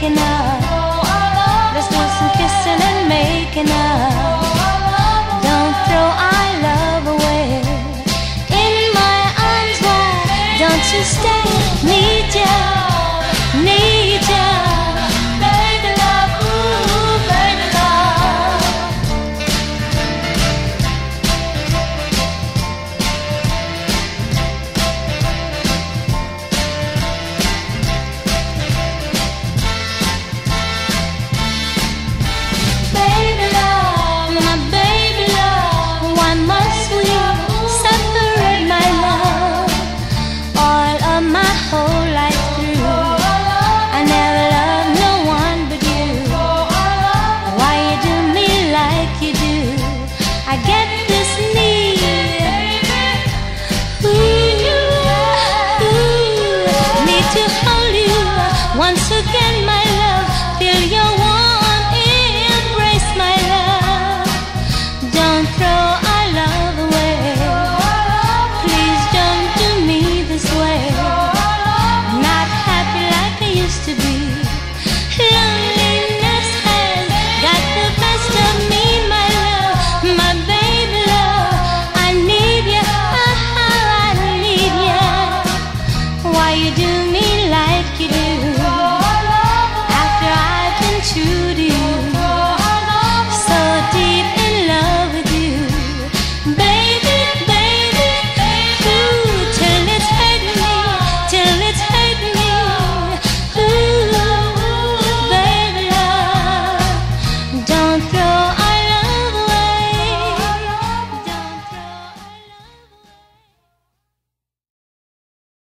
making up. Let's do some kissing and making up. Don't throw our love away. In my arms, why don't you stay? Need you. to hold you once again. you do me like you do.